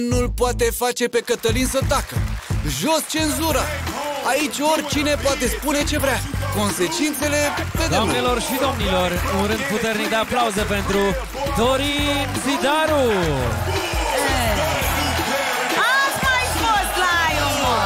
Nimeni nu-l poate face pe Cătălin să tacă. Jos cenzura! Aici oricine poate spune ce vrea. Consecințele vedem. Doamnelor și domnilor, un rând puternic de aplauze pentru Dorin Zidaru! Ați mai fost la umor!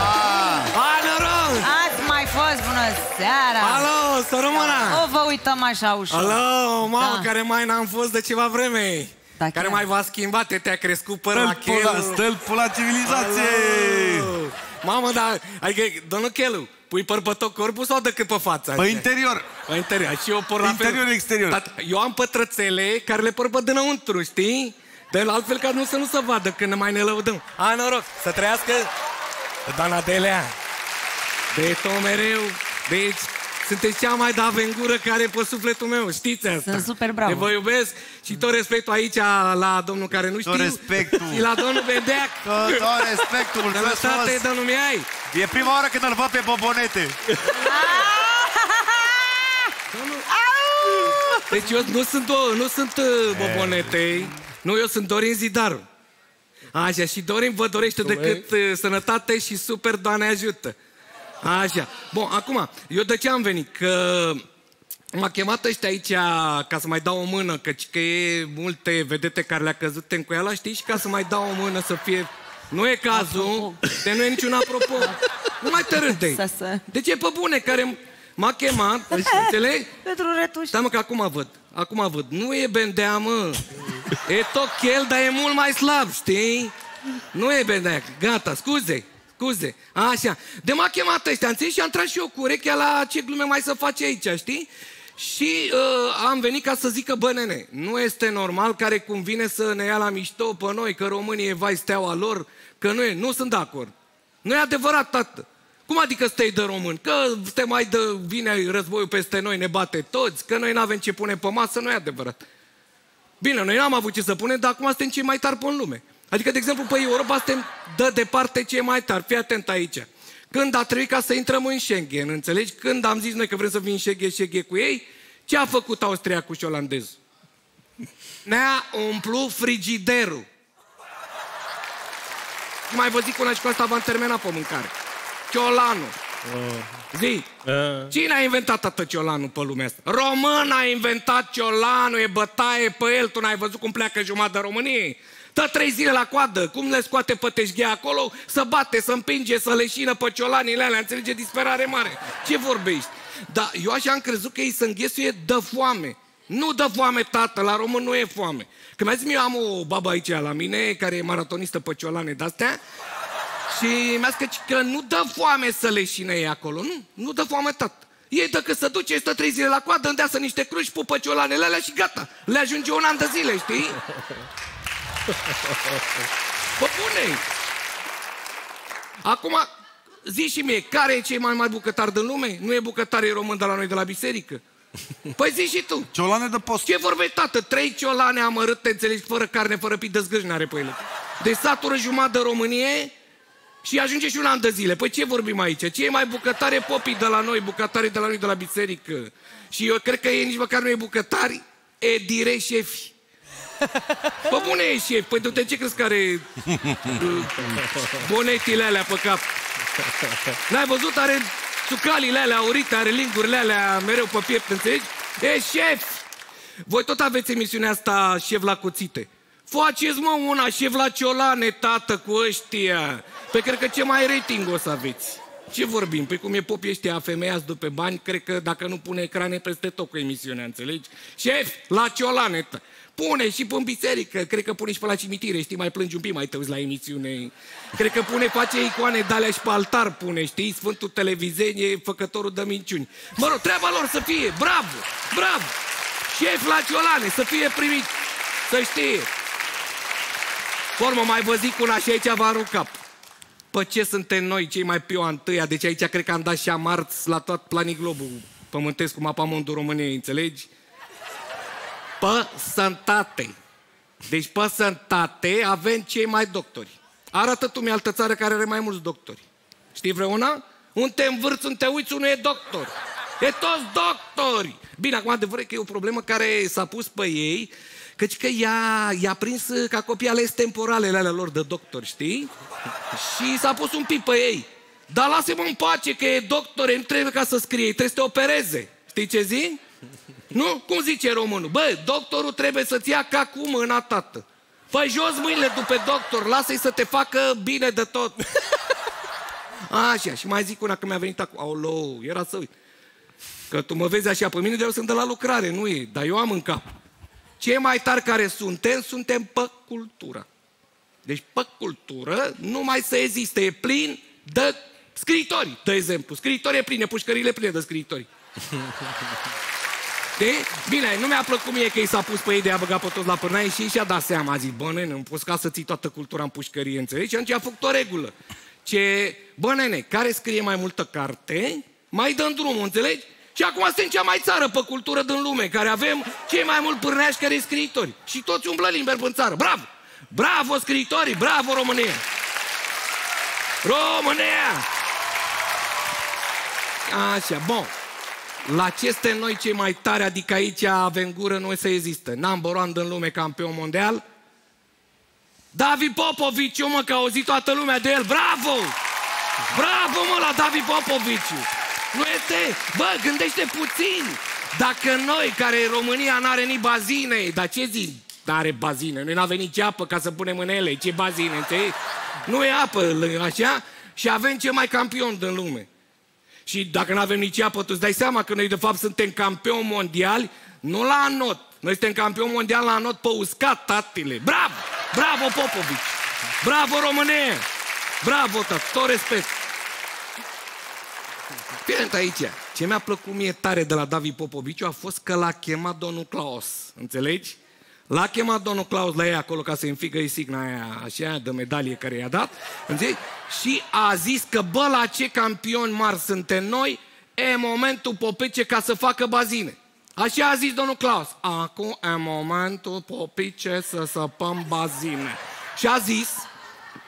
Alo, Ați mai fost, bună seara! Alo, să rămână! O, vă uităm așa ușor. Alo, mamă, Da. care mai n-am fost de ceva vreme. Da, care chiar. mai v-a schimbat, te-a crescut părul la Stâlpul la, chelu. stâlpul la civilizației! Alo. Mamă, dar, adică, domnul Chelu, pui păr pe tot corpul sau decât pe față? Pe interior. Pe interior. Și eu por la Interior, fel. exterior. Dar eu am pătrățele care le păr pe dinăuntru, știi? De la altfel ca nu să nu se vadă când ne mai ne lăudăm. A, noroc, să trăiască Doamna Delea. De tot mereu. Deci, sunteți cea mai da în gură care e pe sufletul meu, știți asta. Sunt super bravo. De vă iubesc și tot respectul aici la domnul care nu știu. Tot respectul. Și la domnul Bedeac. Tot, tot respectul, mulțumesc Sănătate, frumos. domnul Miai. E prima oară când îl văd pe Bobonete. Deci eu nu sunt, o, nu sunt uh, bobonetei, nu, eu sunt Dorin Zidaru. Așa, și Dorin vă dorește decât uh, sănătate și super Doamne ajută. Așa. Bun, acum, eu de ce am venit? Că m-a chemat ăștia aici ca să mai dau o mână, căci că e multe vedete care le-a căzut în cuiala, știi? Și ca să mai dau o mână să fie... Nu e cazul, de nu e niciun apropo. Nu mai te râde. Să se- Deci e pe bune care m-a chemat, înțelegi? Pentru retuș. Stai mă că acum văd, acum văd. Nu e bendea, mă. E tot chel, dar e mult mai slab, știi? Nu e bendea. Gata, scuze, scuze. Așa. De m-a chemat ăștia, înțelegi? Și am tras și eu cu urechea la ce glume mai să face aici, știi? Și uh, am venit ca să zică, bă, nene, nu este normal care cum vine să ne ia la mișto pe noi, că România e vai steaua lor, că nu e, nu sunt de acord. Nu e adevărat, tată. Cum adică stai de român? Că te mai dă, vine războiul peste noi, ne bate toți, că noi nu avem ce pune pe masă, nu e adevărat. Bine, noi n-am avut ce să punem, dar acum suntem cei mai tari pe în lume. Adică, de exemplu, pe Europa suntem de departe cei mai tari. Fii atent aici. Când a trebuit ca să intrăm în Schengen, înțelegi? Când am zis noi că vrem să fim în Schengen, Schengen cu ei, ce a făcut austriacul și olandezul? Ne-a umplut frigiderul. Mai vă zic una și cu asta v-am terminat pe mâncare. Ciolanul. Zi. Cine a inventat tată ciolanul pe lumea asta? Român a inventat ciolanul, e bătaie pe el. Tu n-ai văzut cum pleacă jumătate de României? Tă trei zile la coadă, cum le scoate pe teșghea acolo, să bate, să împinge, să leșină pe ciolanile alea, înțelege disperare mare. Ce vorbești? Dar eu așa am crezut că ei se înghesuie de foame. Nu dă foame, tată, la român nu e foame. Că mi-a zis, eu am o babă aici la mine, care e maratonistă pe ciolane de-astea, și mi-a zis că, că nu dă foame să leșine ei acolo, nu, nu dă foame, tată. Ei dacă se duce, stă trei zile la coadă, îndeasă niște cruci, pupă ciolanele alea și gata. Le ajunge un an de zile, știi? Bă, bune Acum, zi și mie, care e cei mai mari bucătari din lume? Nu e bucătarii român de la noi de la biserică? Păi zi și tu. Ciolane de post. Ce vorbești, tată? Trei ciolane amărâte, înțelegi, fără carne, fără pit de zgârși n-are pe ele. Deci satură jumătate de Românie și ajunge și un an de zile. Păi ce vorbim aici? Ce e mai bucătare popii de la noi, bucătarii de la noi de la biserică? Și eu cred că ei nici măcar nu e bucătari, e direct șefi. Pă bune e șef, păi du-te ce crezi că are uh, bonetile alea pe cap? N-ai văzut? Are sucalile alea aurite, are lingurile alea mereu pe piept, înțelegi? E șef! Voi tot aveți emisiunea asta, șef la cuțite. Faceți mă una, șef la ciolane, tată, cu ăștia. Păi cred că ce mai rating o să aveți. Ce vorbim? Păi cum e popii ăștia femeiați după bani, cred că dacă nu pune ecrane peste tot cu emisiunea, înțelegi? Șef, la ciolane, tă. Pune și pe în biserică, cred că pune și pe la cimitire, știi, mai plângi un pic, mai te uiți la emisiune. Cred că pune, face icoane de alea și pe altar pune, știi, Sfântul Televizenie, făcătorul de minciuni. Mă rog, treaba lor să fie, bravo, bravo! Șef la ciolane, să fie primit, să știe. Formă, mai vă zic una și aici vă arunc cap. Pe ce suntem noi, cei mai pioa întâia? Deci aici cred că am dat și amarți la tot planiglobul pământesc cu mapamondul României, înțelegi? Pe sănătate. Deci pe sănătate avem cei mai doctori. Arată tu mi altă țară care are mai mulți doctori. Știi vreuna? Un te învârți, un te uiți, unul e doctor. E toți doctori. Bine, acum adevărul e că e o problemă care s-a pus pe ei Căci că i-a, i-a prins uh, ca copii ales temporalele alea lor de doctor, știi? Și s-a pus un pic pe ei. Dar lasă-mă în pace că e doctor, nu trebuie ca să scrie, trebuie să te opereze. Știi ce zic? Nu? Cum zice românul? Bă, doctorul trebuie să-ți ia ca cu mâna, tată. Păi jos mâinile după doctor, lasă-i să te facă bine de tot. Așa, și mai zic una că mi-a venit acum. Aolou, era să uit. Că tu mă vezi așa pe mine, de eu sunt de la lucrare, nu e, dar eu am în cap. Cei mai tari care suntem, suntem pe cultură. Deci pe cultură nu mai să existe, e plin de scriitori, de exemplu. Scriitori e pline, pușcările pline de scriitori. De? Bine, nu mi-a plăcut mie că i s-a pus pe ei de a băga pe toți la pârnaie și și-a dat seama, a zis, bă, nene, nu poți ca să ții toată cultura în pușcărie, înțelegi? Și atunci a făcut o regulă. Ce, bă, nene, care scrie mai multă carte, mai dăm drumul, înțelegi? Și acum suntem cea mai țară pe cultură din lume, care avem cei mai mult pârneași care scriitori. Și toți umblă liber în țară. Bravo! Bravo, scriitorii! Bravo, România! România! Așa, bun. La ce suntem noi cei mai tari, adică aici avem gură, nu să există. Number one în lume, campion mondial. David Popovici, mă, că a auzit toată lumea de el. Bravo! Bravo, mă, la David Popovici! Nu este? Bă, gândește puțin! Dacă noi, care în România n-are nici bazine, dar ce zic? N-are bazine, noi n-avem nici apă ca să punem în ele, ce bazine, înțelegi? Nu e apă, așa? Și avem ce mai campion din lume. Și dacă nu avem nici apă, tu îți dai seama că noi de fapt suntem campioni mondiali, nu la anot. Noi suntem campioni mondiali la anot pe uscat, tatile. Bravo! Bravo, Popovici! Bravo, România! Bravo, tată, tot respect! Fii aici. Ce mi-a plăcut mie tare de la David Popoviciu a fost că l-a chemat domnul Claus. Înțelegi? L-a chemat domnul Claus la ei acolo ca să-i înfigă signa aia așa de medalie care i-a dat. Înțelegi? Și a zis că bă, la ce campioni mari suntem noi, e momentul Popice ca să facă bazine. Așa a zis domnul Claus. Acum e momentul Popice să săpăm bazine. Și a zis,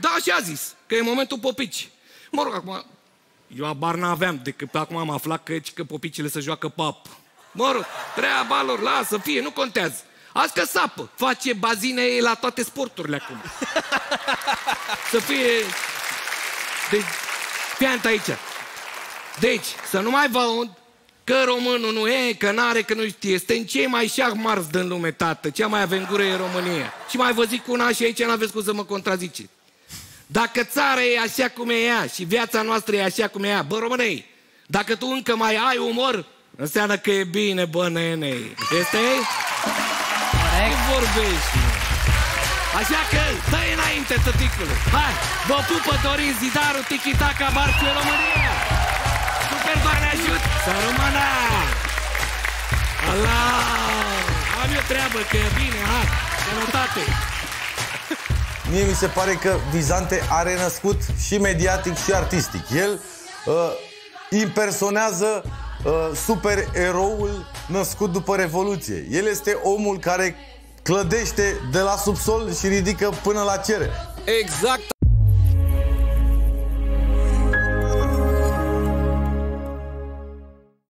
da, și a zis, că e momentul Popici. Mă rog, acum, eu abar n-aveam, decât pe acum am aflat că, că popicile se joacă pap. Mă rog, treaba lor, lasă, fie, nu contează. Azi că sapă, face bazine la toate sporturile acum. să fie... Deci, fii aici. Deci, să nu mai vă aud că românul nu e, că n-are, că nu știe. Suntem cei mai șah din lume, tată. Cea mai avem gură e România. Și mai vă zic una și aici n-aveți cum să mă contrazice. Dacă țara e așa cum e ea și viața noastră e așa cum e ea, bă, românei, dacă tu încă mai ai umor, înseamnă că e bine, bă, nene. Este? Corect. vorbești. Așa că, dă înainte, tăticule. Hai, vă pupă Dorin Zidaru, Tiki-Taka, Marțiu, România. Super bani ajut, să rămână. Allah! Am eu treabă, că e bine, hai, sănătate. Mie mi se pare că Vizante a renăscut și mediatic și artistic. El uh, impersonează uh, supereroul născut după Revoluție. El este omul care clădește de la subsol și ridică până la cere. Exact